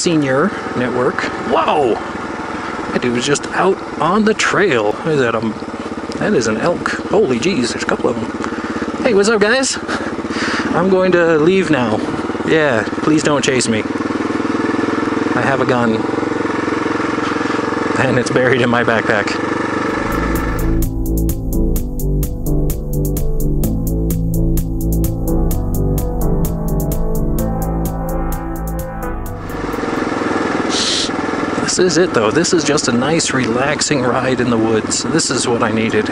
Senior Network. Whoa! That dude was just out on the trail. That? Um, that is an elk. Holy jeez, there's a couple of them. Hey, what's up, guys? I'm going to leave now. Yeah, please don't chase me. I have a gun. And it's buried in my backpack. Is it though. This is just a nice, relaxing ride in the woods. This is what I needed.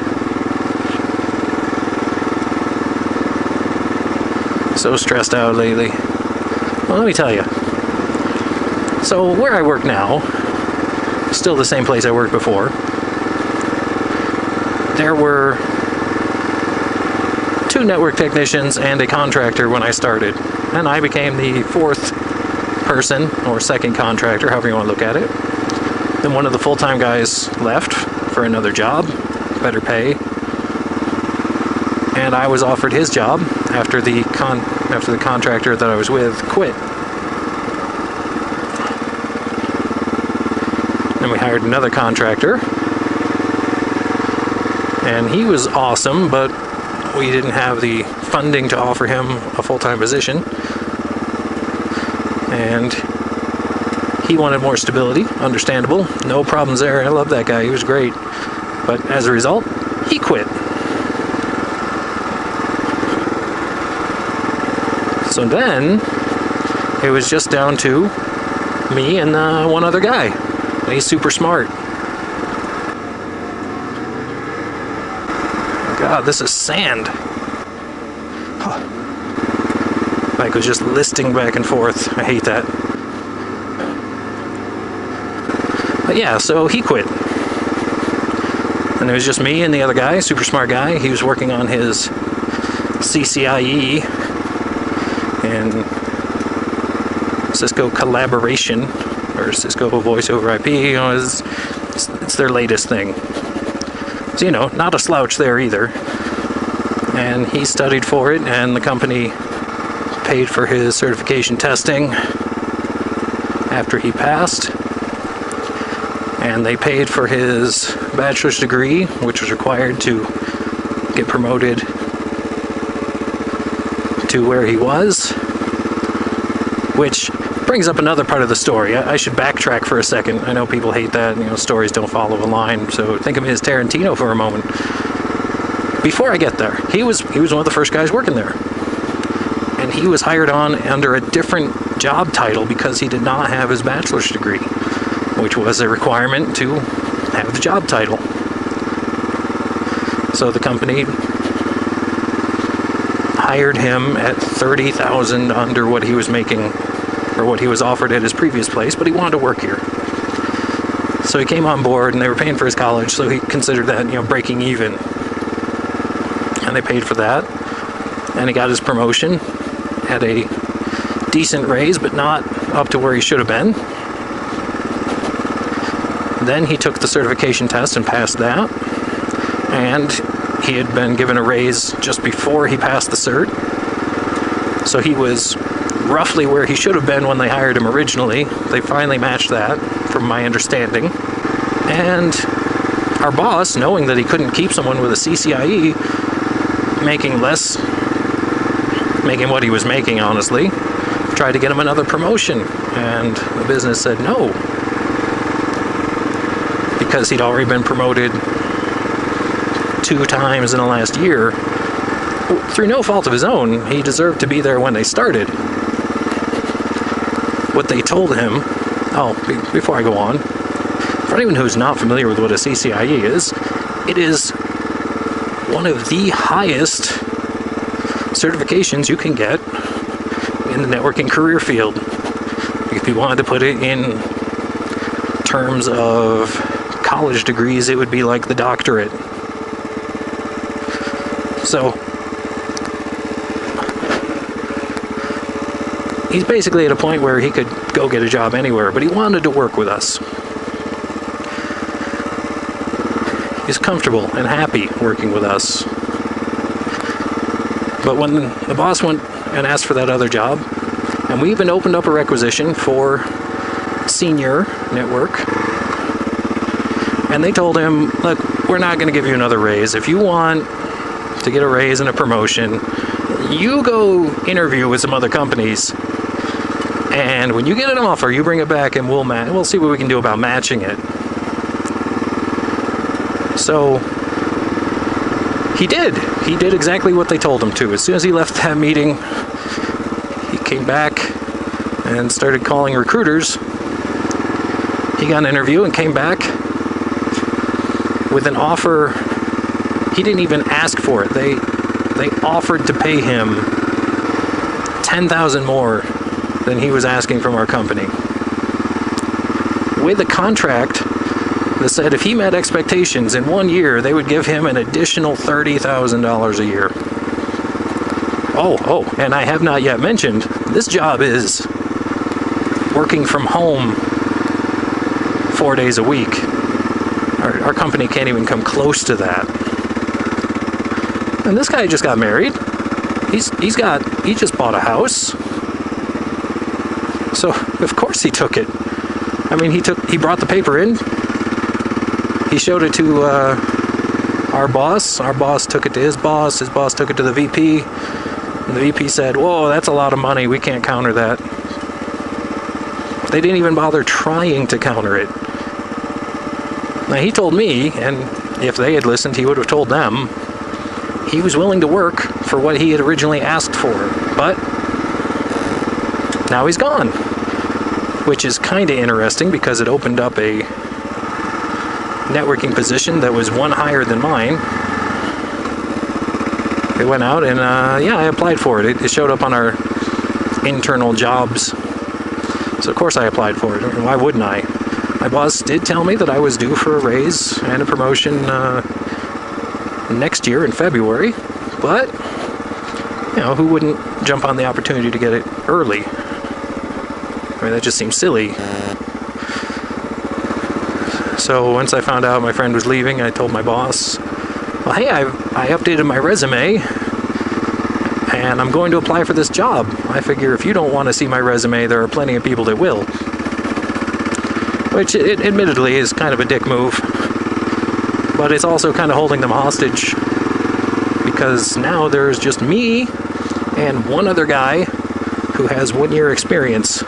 So stressed out lately. Well, let me tell you. So, where I work now, still the same place I worked before, there were two network technicians and a contractor when I started. And I became the fourth person or second contractor, however you want to look at it. One of the full-time guys left for another job, better pay, and I was offered his job after the con after the contractor that I was with quit. And we hired another contractor, and he was awesome, but we didn't have the funding to offer him a full-time position, and he wanted more stability, understandable. No problems there. I love that guy. He was great. But as a result, he quit. So then, it was just down to me and uh, one other guy. And he's super smart. God, this is sand. Mike was just listing back and forth. I hate that. But yeah, so he quit. And it was just me and the other guy, super smart guy. He was working on his CCIE and Cisco collaboration or Cisco voice over IP. You know, it's, it's their latest thing. So, you know, not a slouch there either. And he studied for it, and the company paid for his certification testing after he passed and they paid for his bachelor's degree, which was required to get promoted to where he was. Which brings up another part of the story. I, should backtrack for a second. I know people hate that, you know, stories don't follow a line, so think of as Tarantino for a moment. Before I get there, he was he was one of the first guys working there. And he was hired on under a different job title because he did not have his bachelor's degree which was a requirement to have the job title. So the company hired him at 30,000 under what he was making or what he was offered at his previous place, but he wanted to work here. So he came on board and they were paying for his college, so he considered that, you know, breaking even. And they paid for that. And he got his promotion, had a decent raise, but not up to where he should have been. Then he took the certification test and passed that. And he had been given a raise just before he passed the cert. So he was roughly where he should have been when they hired him originally. They finally matched that, from my understanding. And our boss, knowing that he couldn't keep someone with a CCIE, making less, making what he was making, honestly, tried to get him another promotion. And the business said no, because he'd already been promoted two times in the last year. Through no fault of his own, he deserved to be there when they started. What they told him, oh, before I go on, for anyone who's not familiar with what a CCIE is, it is one of the highest certifications you can get in the networking career field. If you wanted to put it in terms of college degrees, it would be like the doctorate. So, he's basically at a point where he could go get a job anywhere, but he wanted to work with us. He's comfortable and happy working with us. But when the boss went and asked for that other job, and we even opened up a requisition for senior network. And they told him, look, we're not going to give you another raise. If you want to get a raise and a promotion, you go interview with some other companies. And when you get an offer, you bring it back and we'll we'll see what we can do about matching it. So he did. He did exactly what they told him to. As soon as he left that meeting, he came back and started calling recruiters. He got an interview and came back with an offer. He didn't even ask for it. They they offered to pay him 10,000 more than he was asking from our company. With a contract that said if he met expectations in one year, they would give him an additional $30,000 a year. Oh, oh, and I have not yet mentioned this job is working from home four days a week. Our, our company can't even come close to that. And this guy just got married. He's he's got he just bought a house. So of course he took it. I mean he took he brought the paper in. He showed it to uh, our boss. Our boss took it to his boss. His boss took it to the VP. And the VP said, "Whoa, that's a lot of money. We can't counter that." They didn't even bother trying to counter it. Now he told me, and if they had listened, he would have told them he was willing to work for what he had originally asked for, but now he's gone. Which is kind of interesting because it opened up a networking position that was one higher than mine. It went out and uh, yeah, I applied for it. it. It showed up on our internal jobs. So of course I applied for it. Why wouldn't I? My boss did tell me that I was due for a raise and a promotion uh, next year in February, but you know, who wouldn't jump on the opportunity to get it early? I mean, that just seems silly. So once I found out my friend was leaving, I told my boss, "Well, hey, I I updated my resume, and I'm going to apply for this job. I figure if you don't want to see my resume, there are plenty of people that will." Which, it, admittedly, is kind of a dick move, but it's also kind of holding them hostage because now there's just me and one other guy who has one year experience.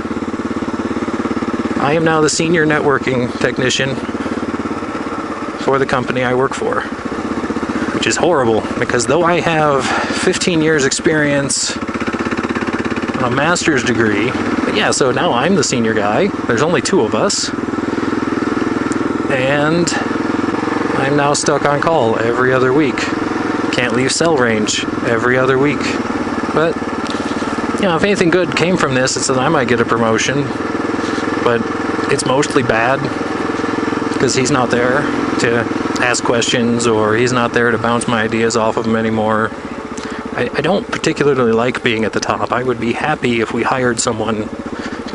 I am now the senior networking technician for the company I work for, which is horrible because though I have 15 years experience and a master's degree, but yeah, so now I'm the senior guy. There's only two of us. And I'm now stuck on call every other week. Can't leave cell range every other week. But, you know, if anything good came from this, it's that I might get a promotion. But it's mostly bad because he's not there to ask questions or he's not there to bounce my ideas off of him anymore. I, I don't particularly like being at the top. I would be happy if we hired someone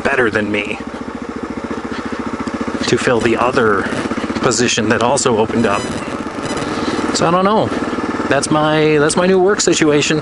better than me to fill the other position that also opened up. So I don't know. That's my that's my new work situation.